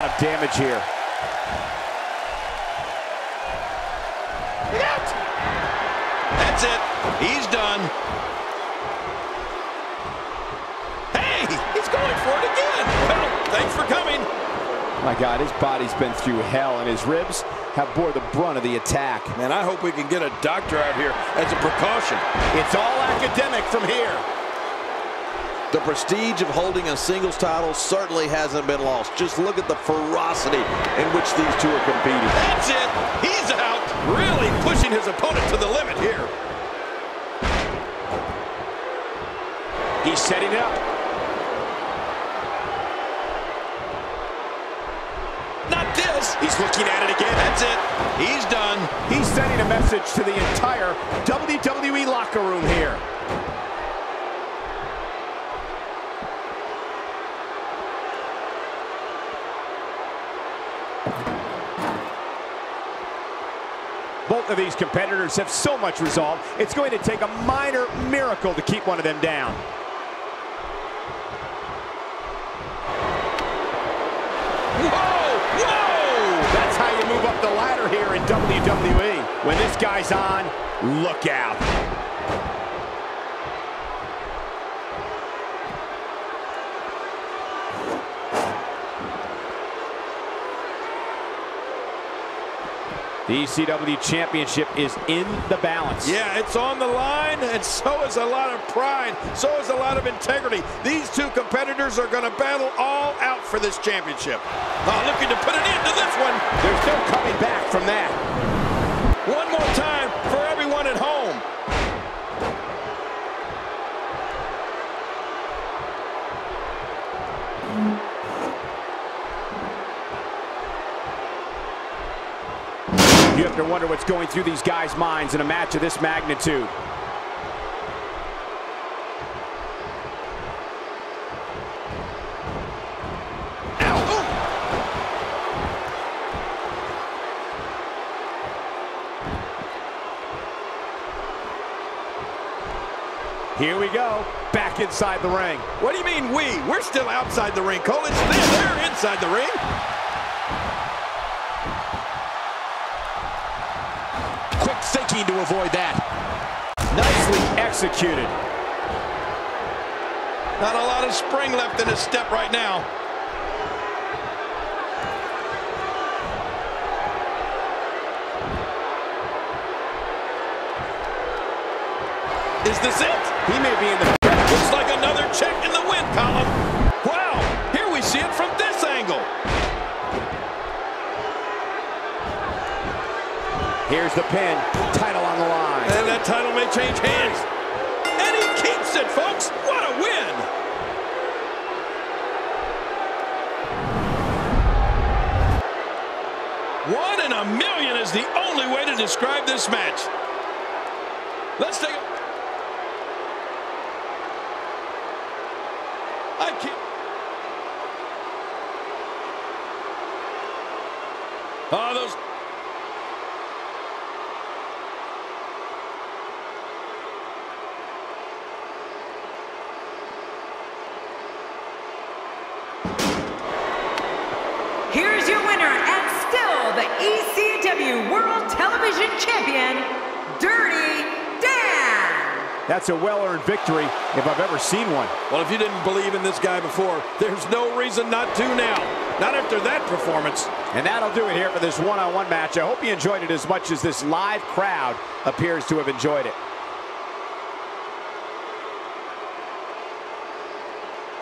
of damage here. Out! That's it. He's done. Hey, he's going for it again. Well, thanks for coming. My God, his body's been through hell, and his ribs have bore the brunt of the attack. Man, I hope we can get a doctor out here as a precaution. It's all academic from here. The prestige of holding a singles title certainly hasn't been lost. Just look at the ferocity in which these two are competing. That's it. He's out. Really pushing his opponent to the limit here. He's setting up. Not this. He's looking at it again. That's it. He's done. He's sending a message to the entire WWE locker room here. Both of these competitors have so much resolve, it's going to take a minor miracle to keep one of them down. Whoa! Whoa! That's how you move up the ladder here in WWE. When this guy's on, look out. The ECW Championship is in the balance. Yeah, it's on the line, and so is a lot of pride. So is a lot of integrity. These two competitors are going to battle all out for this championship. Oh, looking to put an end to this one. There's no coming back from that. You have to wonder what's going through these guys' minds in a match of this magnitude. Here we go, back inside the ring. What do you mean we? We're still outside the ring, Cole. It's them. They're inside the ring. Thinking to avoid that. Nicely executed. Not a lot of spring left in his step right now. Is this it? He may be in the... Looks like another check in the win column. Wow, here we see it from this angle. Here's the pin, title on the line. And that title may change hands. And he keeps it, folks. What a win. One in a million is the only way to describe this match. Let's take a... I can't... Oh, those... Here's your winner and still the ECW World Television Champion, Dirty Dan. That's a well-earned victory if I've ever seen one. Well, if you didn't believe in this guy before, there's no reason not to now. Not after that performance. And that'll do it here for this one-on-one match. I hope you enjoyed it as much as this live crowd appears to have enjoyed it.